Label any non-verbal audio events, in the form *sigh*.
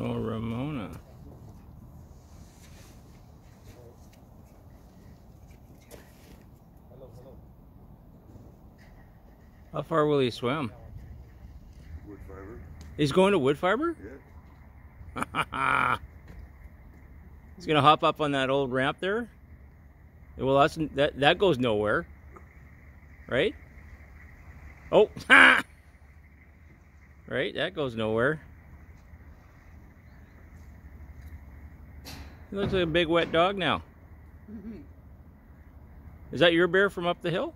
Oh, Ramona. How far will he swim? Wood fiber. He's going to Woodfibre? Yeah. *laughs* He's gonna hop up on that old ramp there. Well, that's that that goes nowhere, right? Oh, ha! *laughs* Right, that goes nowhere. He looks like a big wet dog now. *laughs* Is that your bear from up the hill?